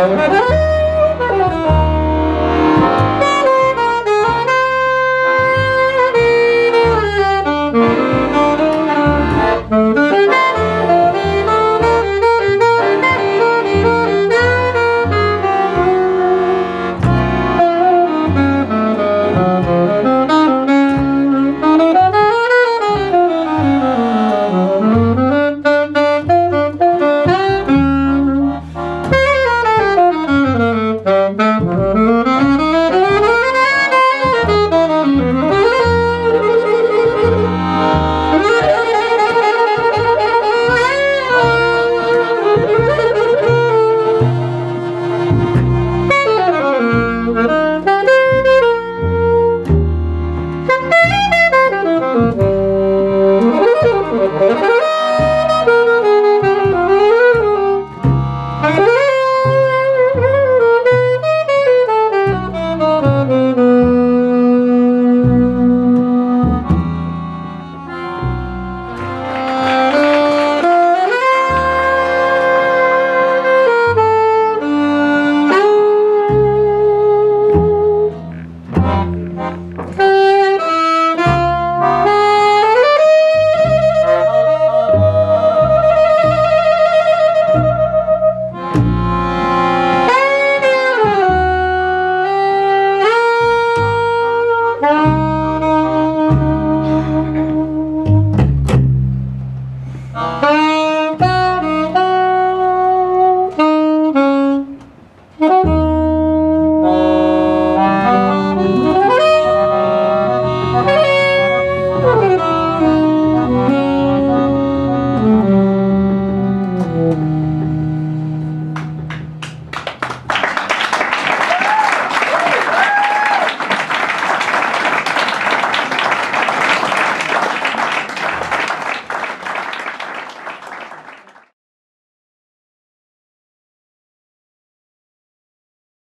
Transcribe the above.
Oh,